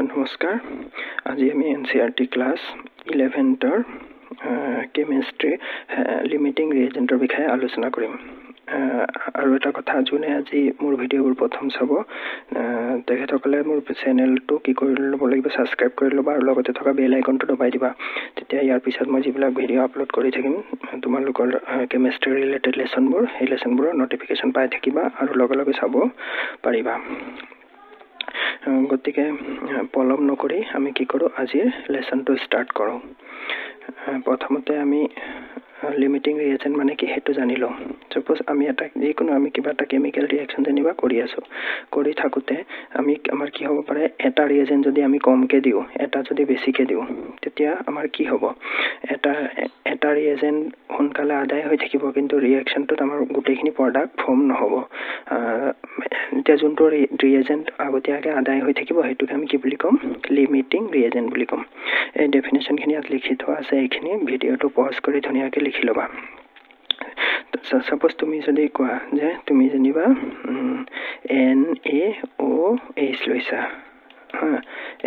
নমস্কাৰ। আজি আমি N C R T class ইলেভেণ্টৰ chemistry limiting ৰিয়েজেণ্টৰ বিষয়ে আলোচনা কৰিম। আৰু এটা কথা যোনে আজি মোৰ ভিডিঅ'বোৰ প্ৰথম চাব তেখেতসকলে মোৰ চেনেলটো কি কৰি ল'ব লাগিব ছাবস্ক্ৰাইব কৰি ল'বা আৰু লগতে থকা বেল আইকনটো দবাই দিবা। তেতিয়া ইয়াৰ পিছত মই যিবিলাক ভিডিঅ' আপলোড কৰি থাকিম তোমালোকৰ কেমেষ্ট্ৰি ৰিলেটেড লেচনবোৰ সেই লেচনবোৰৰ নটিফিকেশ্যন পাই থাকিবা আৰু লগে লগে চাব পাৰিবা। গতিকে পলম নকৰি আমি কি কৰোঁ আজিৰ লেচনটো ষ্টাৰ্ট কৰোঁ। প্ৰথমতে আমি লিমিটিং ৰিয়েজেণ্ট মানে কি সেইটো জানি লওঁ। ছাপ'জ আমি এটা যিকোনো আমি কিবা এটা কেমিকেল ৰিয়েকশ্যন যেনিবা কৰি আছোঁ। কৰি থাকোঁতে আমি আমাৰ কি হ'ব পাৰে এটা ৰিয়েজেণ্ট যদি আমি কমকৈ দিওঁ এটা যদি বেছিকৈ দিওঁ তেতিয়া আমাৰ কি হ'ব? এটা এটা ৰিয়েজেণ্ট সোনকালে আদায় হৈ থাকিব কিন্তু ৰিয়েকশ্যনটোত আমাৰ গোটেইখিনি প্ৰডাক্ট ফৰ্ম নহ'ব। এতিয়া যোনটো ৰিয়েজেণ্ট আগতীয়াকৈ আদায় হৈ থাকিব সেইটোকে আমি কি বুলি ক'ম? লিমিটিং ৰিয়েজেণ্ট বুলি ক'ম। এই ডেফিনেশ্যনখিনি ইয়াত লিখি থোৱা আছে এইখিনি ভিডিঅ'টো পজ কৰি ধুনীয়াকৈ লিখি ল'বা। ছাপ'জ তুমি যদি কোৱা যে তুমি যেনিবা এন এ অ' এইচ লৈছা হা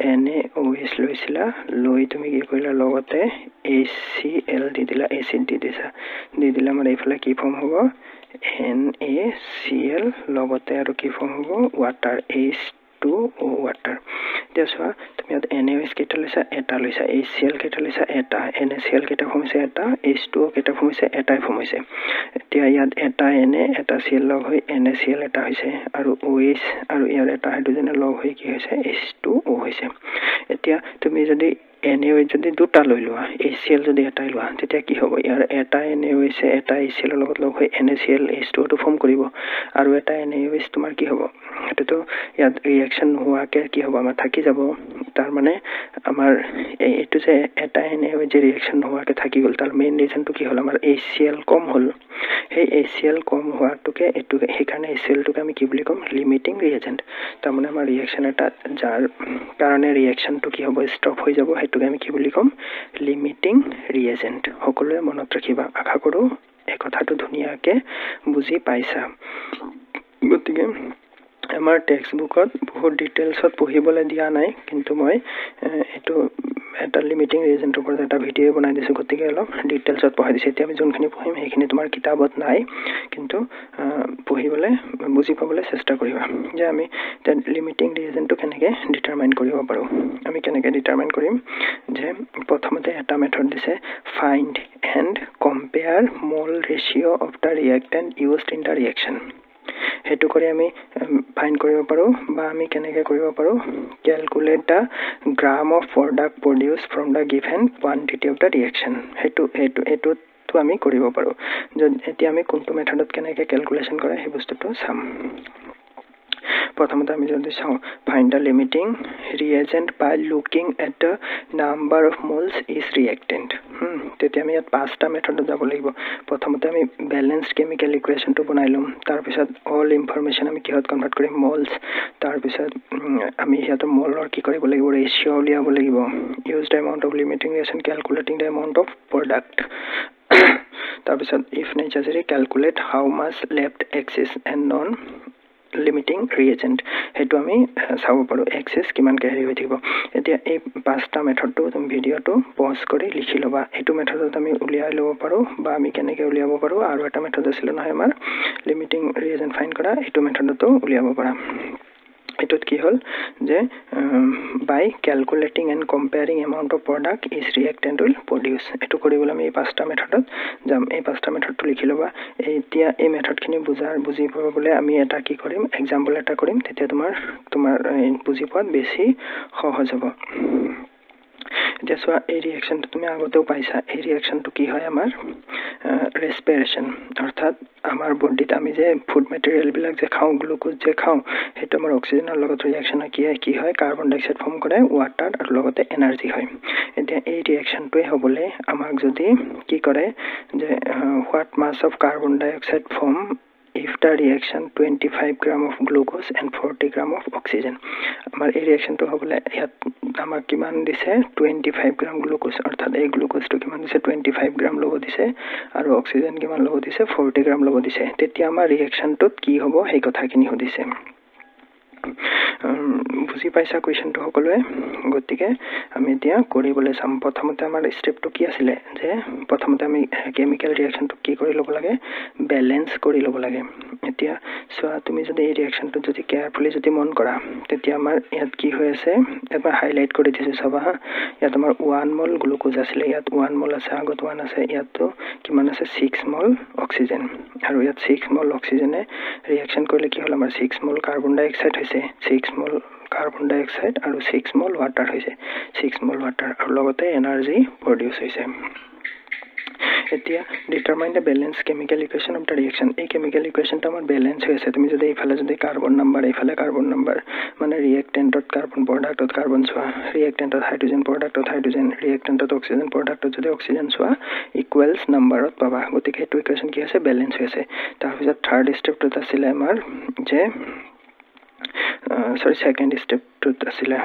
এন এ অ' এইচ লৈছিলা লৈ তুমি কি কৰিলা লগতে এইচ চি এল দি দিলা এচিড দি দিছা। দি দিলা মানে এইফালে কি ফৰ্ম হ'ব? এন এ চি এল লগতে আৰু কি ফৰ্ম হ'ব? Water H two O' water এতিয়া চোৱা তুমি ইয়াত এন এ এইচ কেইটা লৈছা? এটা লৈছা। এইচ চি এল কেইটা লৈছা? এটা। এন এ চি এল কেইটা ফৰ্ম হৈছে এটা। এইচ টু অ' কেইটা ফৰ্ম হৈছে? এটাই ফৰ্ম হৈছে। এতিয়া ইয়াত এটা এন এ এটা চি এল লগ হৈ এন এ চি এল এটা হৈছে। আৰু অ' এইচ আৰু ইয়াৰ এটা হাইড্ৰজেনে লগ হৈ কি হৈছে? এইচ টু অ' হৈছে। এতিয়া তুমি যদি এন এ ৱেচ যদি দুটা লৈ লোৱা এইচ চি এল যদি এটাই লোৱা তেতিয়া কি হ'ব? ইয়াৰ এটা এন এ ৱেচে এটা এইচ চি এলৰ লগত লগ হৈ N A C L H টুটো form কৰিব। আৰু এটা এন এ ৱেচ তোমাৰ কি হ'ব? সেইটোতো ইয়াত ৰিয়েকশ্যন নোহোৱাকৈ কি হ'ব? আমাৰ থাকি যাব। তাৰমানে আমাৰ এই এইটো যে এটা এন এ ৱেচ যে ৰিয়েকশ্যন নোহোৱাকৈ থাকি গ'ল তাৰ মেইন ৰিজনটো কি হ'ল? আমাৰ এইচ চি এল কম হ'ল। সেই এইচ চি এল কম হোৱাটোকে এইটোকে সেইকাৰণে এইচ চি এলটোকে আমি কি বুলি ক'ম? লিমিটিং ৰিয়েজেণ্ট তাৰমানে আমাৰ ৰিয়েকশ্যন এটা যাৰ কাৰণে ৰিয়েকশ্যনটো কি হ'ব? ষ্টপ হৈ যাব সেইটোকে আমি কি বুলি ক'ম লিমিটিং ৰিয়েজেণ্ট সকলোৱে মনত ৰাখিবা আশা কৰোঁ এই কথাটো ধুনীয়াকৈ বুজি পাইছা। গতিকে আমাৰ টেক্সট বুকত বহুত ডিটেইলছত পঢ়িবলৈ দিয়া নাই কিন্তু মই এইটো এটা লিমিটিং ৰিজেণ্টৰ ওপৰত এটা ভিডিঅ' বনাই দিছোঁ গতিকে অলপ ডিটেইলছত পঢ়াই দিছোঁ। এতিয়া আমি যোনখিনি পঢ়িম সেইখিনি তোমাৰ কিতাপত নাই কিন্তু পঢ়িবলৈ বুজি পাবলৈ চেষ্টা কৰিবা যে আমি এতিয়া লিমিটিং ৰিজেণ্টটো কেনেকৈ ডিটাৰমাইন কৰিব পাৰোঁ। আমি কেনেকৈ ডিটাৰমাইন কৰিম যে প্ৰথমতে এটা মেথড দিছে find and compare mole ratio' of the reactant used in the reaction সেইটো কৰি আমি ফাইন কৰিব পাৰোঁ বা আমি কেনেকৈ কৰিব পাৰোঁ। Calculate the gram of product produce from the given quantity of the reaction সেইটো এইটো এইটোতো আমি কৰিব পাৰোঁ। য'ত এতিয়া আমি কোনটো মেথডত কেনেকৈ কেলকুলেশ্যন কৰে সেই বস্তুটো চাম। প্ৰথমতে আমি যদি চাওঁ। Find the limiting reagent by looking at the number of moles is reactant তেতিয়া আমি ইয়াত পাঁচটা মেথডত যাব লাগিব। প্ৰথমতে আমি বেলেঞ্চ কেমিকেল ইকুৱেশ্যনটো বনাই ল'ম। তাৰপিছত অল ইনফৰ্মেশ্যন আমি কিহত কনভাৰ্ট কৰিম? মলছ তাৰপিছত আমি সিহঁতৰ মলৰ কি কৰিব লাগিব? ৰেচিঅ' উলিয়াব লাগিব। Use the amount of limiting reaction calculating the amount of product তাৰপিছত if necessary calculate how much left excess and non limiting reagent সেইটো আমি চাব পাৰোঁ এক্সেছ কিমানকৈ হেৰি হৈ থাকিব। এতিয়া এই পাঁচটা মেথডটো তুমি ভিডিঅ'টো পজ কৰি লিখি ল'বা। এইটো মেথডত আমি উলিয়াই ল'ব পাৰোঁ বা আমি কেনেকৈ উলিয়াব পাৰোঁ আৰু এটা মেথড আছিলে নহয় আমাৰ লিমিটিং ৰিয়েজেণ্ট ফাইন কৰা এইটো মেথডতো উলিয়াব পাৰা। এইটোত কি হ'ল যে by calculating and comparing amount of product is reactant will produce এইটো কৰিবলৈ আমি এই পাঁচটা মেথডত যাম। এই পাঁচটা মেথডটো লিখি ল'বা। এতিয়া এই মেথডখিনি বুজাৰ বুজি পাবলৈ আমি এটা কি কৰিম? এক্সাম্পল এটা কৰিম। তেতিয়া তোমাৰ তোমাৰ বুজি পোৱাত বেছি সহজ হ'ব। এতিয়া চোৱা এই ৰিয়েকশ্যনটো তুমি আগতেও পাইছা। এই ৰিয়েকশ্যনটো কি হয় আমাৰ? ৰেচপিৰেশ্যন অৰ্থাৎ আমাৰ বডিত যে ফুড মেটেৰিয়েলবিলাক যে খাওঁ গ্লুক'জ যে খাওঁ সেইটো আমাৰ অক্সিজেনৰ লগত ৰিয়েকশ্যন হয় কি হয় কি হয়? কাৰ্বন ডাই অক্সাইড ফৰ্ম কৰে ৱাটাৰ আৰু লগতে এনাৰ্জি হয়। এতিয়া এই ৰিয়েকশ্যনটোৱে হ'বলৈ আমাক যদি কি কৰে যে what mass of carbon dioxide form if the reaction twenty five gram of glucose and forty gram of oxygen আমাৰ এই ৰিয়েকশ্যনটো হ'বলৈ ইয়াত আমাক কিমান দিছে টুৱেণ্টি ফাইভ গ্ৰাম গ্লুক'জ অৰ্থাৎ এই গ্লুক'জটো কিমান দিছে টুৱেণ্টি ফাইভ গ্ৰাম ল'ব দিছে আৰু অক্সিজেন কিমান ল'ব দিছে ফৰ্টি গ্ৰাম ল'ব দিছে তেতিয়া আমাৰ ৰিয়েকশ্যনটোত কি হ'ব সেই কথাখিনি সুধিছে বুজি পাইছা কুৱেশ্যনটো সকলোৱে গতিকে আমি এতিয়া কৰিবলৈ চাম। প্ৰথমতে আমাৰ ষ্টেপটো কি আছিলে? যে প্ৰথমতে আমি কেমিকেল ৰিয়েকশ্যনটো কি কৰি ল'ব লাগে? বেলেঞ্চ কৰি ল'ব লাগে। এতিয়া চোৱা তুমি যদি এই ৰিয়েকশ্যনটো যদি কেয়াৰফুলি যদি মন কৰা তেতিয়া আমাৰ ইয়াত কি হৈ আছে? মই হাইলাইট কৰি দিছোঁ চাবা হা। ইয়াত আমাৰ ওৱান মল গ্লুক'জ আছিলে। ইয়াত ওৱান মল আছে আগত ওৱান আছে। ইয়াতো কিমান আছে? ছিক্স মল অক্সিজেন আৰু ইয়াত ছিক্স মল অক্সিজেনে ৰিয়েকশ্যন কৰিলে কি হ'ল? আমাৰ ছিক্স মল কাৰ্বন ডাই অক্সাইড হৈছে। ছিক্স মল কাৰ্বন ডাই অক্সাইড আৰু ছিক্স মল ৱাটাৰ হৈছে। ছিক্স মল ৱাটাৰ আৰু লগতে এনাৰ্জি প্ৰডিউচ হৈছে। এতিয়া determine the balance chemical equation of the reaction এই কেমিকেল ইকুৱেশ্যনটো আমাৰ বেলেঞ্চ হৈ আছে। তুমি যদি এইফালে যদি কাৰ্বন নাম্বাৰ এইফালে কাৰ্বন নাম্বাৰ মানে ৰিয়েক্টেণ্টত কাৰ্বন প্ৰডাক্টত কাৰ্বন চোৱা ৰিয়েক্টেণ্টত হাইড্ৰজেন প্ৰডাক্টত হাইড্ৰজেন ৰিয়েক্টেণ্টত অক্সিজেন প্ৰডাক্টত যদি অক্সিজেন চোৱা ইকুৱেলছ নাম্বাৰত পাবা। গতিকে এইটো ইকুৱেশ্যন কি আছে বেলেঞ্চ হৈ আছে। তাৰপিছত থাৰ্ড ষ্টেপটোত আছিলে আমাৰ যে চৰি ছেকেণ্ড ষ্টেপটোত আছিলে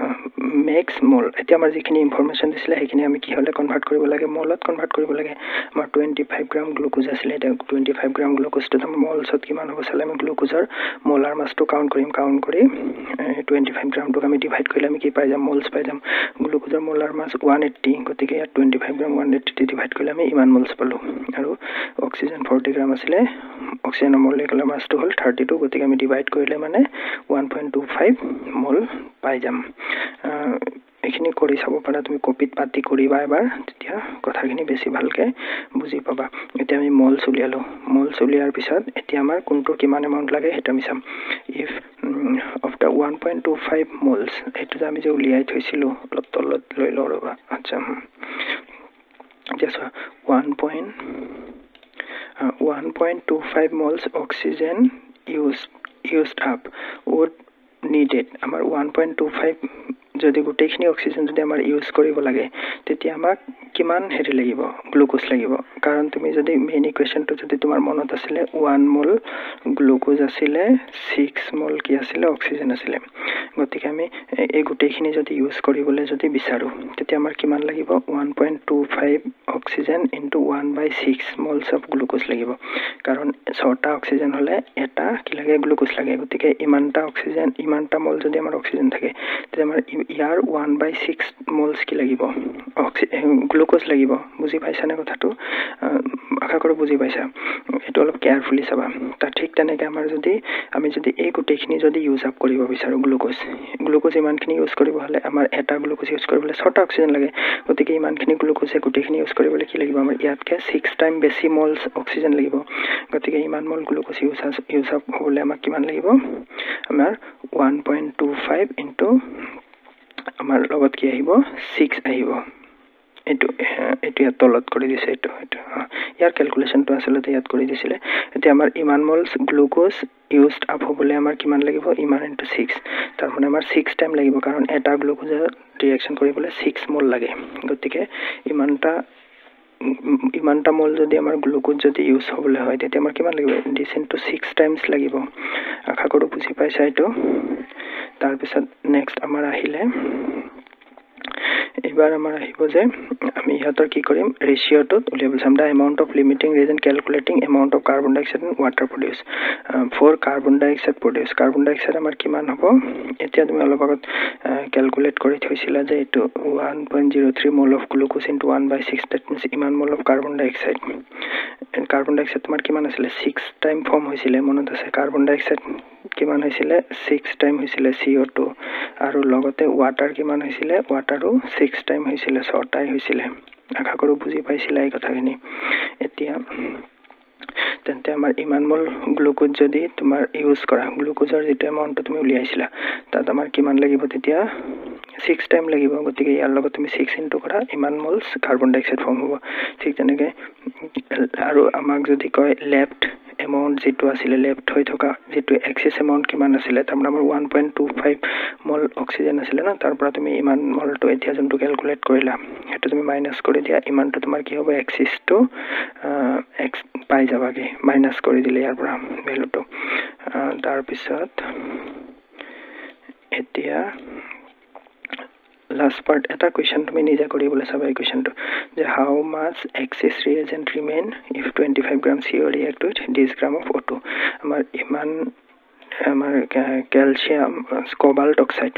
মেক্স মল এতিয়া আমাৰ যিখিনি ইনফৰ্মেশ্যন দিছিলে সেইখিনি আমি কি হ'লে কনভাৰ্ট কৰিব লাগে? মলত কনভাৰ্ট কৰিব লাগে। আমাৰ টুৱেণ্টি ফাইভ গ্ৰাম গ্লুক'জ আছিলে এতিয়া টুৱেণ্টি ফাইভ গ্ৰাম গ্লুক'জটোত আমাৰ মলছত কিমান হ'ব চালে আমি গ্লুক'জৰ মলাৰ মাছটো কাউণ্ট কৰিম কাউণ্ট কৰি টুৱেণ্টি ফাইভ গ্ৰামটোক আমি ডিভাইড কৰিলে আমি কি পাই যাম? মলছ পাই যাম। গ্লুক'জৰ মলাৰ মাছ ওৱান এইট্টি গতিকে ইয়াত twenty five gram one eighty divide কৰিলে আমি ইমান মলছ পালোঁ। আৰু অক্সিজেন ফৰ্টি গ্ৰাম আছিলে। অক্সিজেনৰ মলিকুলাৰ মাছটো হ'ল থাৰ্টি টু গতিকে আমি ডিভাইড কৰিলে মানে one point two five mole পাই যাম। এইখিনি কৰি চাব পাৰা তুমি কপিত পাতি কৰিবা এবাৰ তেতিয়া কথাখিনি বেছি ভালকৈ বুজি পাবা। এতিয়া আমি মলছ উলিয়ালোঁ মলছ উলিয়াৰ পিছত এতিয়া আমাৰ কোনটো কিমান এমাউণ্ট লাগে সেইটো আমি চাম। If of the one point two five moles সেইটো যে আমি যে উলিয়াই থৈছিলোঁ অলপ তলত লৈ লওঁ ৰ'বা। আচ্ছা এতিয়া চোৱা one point one point two five moles oxygen use used up would needed আমাৰ ওৱান পইণ্ট টু ফাইভ যদি গোটেইখিনি অক্সিজেন যদি আমাৰ ইউজ কৰিব লাগে তেতিয়া আমাক কিমান হেৰি লাগিব গ্লুক'জ লাগিব। কাৰণ তুমি যদি মেইন ইকুৱেশ্যনটো যদি তোমাৰ মনত আছিলে ওৱান মল গ্লুক'জ আছিলে ছিক্স মল কি আছিলে অক্সিজেন আছিলে। গতিকে আমি এই গোটেইখিনি যদি ইউজ কৰিবলৈ যদি বিচাৰোঁ তেতিয়া আমাৰ কিমান লাগিব? One point two five oxygen into one by six moles of glucose লাগিব। কাৰণ ছটা অক্সিজেন হ'লে এটা কি লাগে? গ্লুক'জ লাগে। গতিকে ইমানটা অক্সিজেন ইমানটা মল যদি আমাৰ অক্সিজেন থাকে তেতিয়া আমাৰ ইয়াৰ ওৱান বাই ছিক্স মলছ কি লাগিব? অক্সি গ্লুক'জ লাগিব? বুজি পাইছানে কথাটো? আশা কৰোঁ বুজি পাইছা। এইটো অলপ কেয়াৰফুলি চাবা। তাত ঠিক তেনেকৈ আমাৰ যদি আমি যদি এই গোটেইখিনি যদি ইউজ আপ কৰিব বিচাৰোঁ গ্লুক'জ গ্লুক'জ ইমানখিনি ইউজ কৰিব হ'লে আমাৰ এটা গ্লুক'জ ইউজ কৰিবলৈ ছটা অক্সিজেন লাগে। গতিকে ইমানখিনি গ্লুক'জে গোটেইখিনি ইউজ কৰিবলৈ কি লাগিব? আমাৰ ইয়াতকৈ ছিক্স টাইম বেছি মলছ অক্সিজেন লাগিব। গতিকে ইমান mole glucose use use up হ'বলৈ আমাক কিমান লাগিব? আমাৰ one point two five into আমাৰ লগত কি আহিব? ছিক্স আহিব। এইটো এইটো ইয়াত তলত কৰি দিছে এইটো এইটো ইয়াৰ কেলকুলেশ্যনটো আচলতে ইয়াত কৰি দিছিলে। এতিয়া আমাৰ ইমান মলছ গ্লুক'জ ইউজ আপ হ'বলৈ আমাৰ কিমান লাগিব? ইমান ইনটু ছিক্স তাৰমানে আমাৰ ছিক্স টাইম লাগিব কাৰণ এটা গ্লুক'জৰ ৰিয়েকশ্যন কৰিবলৈ ছিক্স মল লাগে। গতিকে ইমানটা ইমানটা মল যদি আমাৰ গ্লুক'জ যদি ইউজ হ'বলৈ হয় তেতিয়া আমাৰ কিমান লাগিব? ডিচ ইনটু ছিক্স টাইমছ লাগিব। আশা কৰোঁ বুজি পাইছা এইটো। তাৰপিছত নেক্সট আমাৰ আহিলে এইবাৰ আমাৰ আহিব যে আমি ইহঁতৰ কি কৰিম ৰেচিঅ'টোত উলিয়াব চাম the amount of limiting reagent calculating amount of carbon dioxide and water produce for carbon dioxide produce carbon dioxide আমাৰ কিমান হ'ব? এতিয়া তুমি অলপ আগত কেলকুলেট কৰি থৈছিলা যে এইটো one point zero' three mole of glucose into one by six that means ইমান mole of carbon dioxide carbon dioxide তোমাৰ কিমান আছিলে? ছিক্স টাইম ফৰ্ম হৈছিলে মনত আছে? কাৰ্বন ডাই অক্সাইড কিমান হৈছিলে? ছিক্স টাইম হৈছিলে চি অ' টু আৰু লগতে ৱাটাৰ কিমান হৈছিলে? ৱাটাৰো ছিক্স টাইম হৈছিলে ছটাই হৈছিলে। আশা কৰোঁ বুজি পাইছিলা এই কথাখিনি। এতিয়া তেন্তে আমাৰ ইমান মল গ্লুক'জ যদি তোমাৰ ইউজ কৰা গ্লুক'জৰ যিটো এমাউণ্টটো তুমি উলিয়াইছিলা তাত আমাৰ কিমান লাগিব তেতিয়া? ছিক্স টাইম লাগিব গতিকে ইয়াৰ লগত তুমি ছিক্স ইনটু কৰা ইমান মলছ কাৰ্বন ডাই অক্সাইড ফৰ্ম হ'ব। ঠিক তেনেকৈ আৰু আমাক যদি কয় লেফ্ট এমাউণ্ট যিটো আছিলে লেফ্ট হৈ থকা যিটো এক্সিছ এমাউণ্ট কিমান আছিলে তাৰমানে আমাৰ one point two five mole oxygen আছিলে ন তাৰ পৰা তুমি ইমান মলটো এতিয়া যোনটো কেলকুলেট কৰিলা সেইটো তুমি মাইনাছ কৰি দিয়া ইমানটো তোমাৰ কি হ'ব এক্সিছটো এক্স পাই যাবাগৈ মাইনাছ কৰি দিলে ইয়াৰ পৰা ভেলুটো তাৰপিছত এতিয়া লাষ্ট পাৰ্ট এটা কুৱেশ্যন তুমি নিজে কৰিবলৈ চাবা এই কুৱেশ্যনটো যে how much excess reagent remain if twenty five gram C O' react with this gram of auto আমাৰ ইমান আমাৰ কেলছিয়াম কবাল্ট অক্সাইড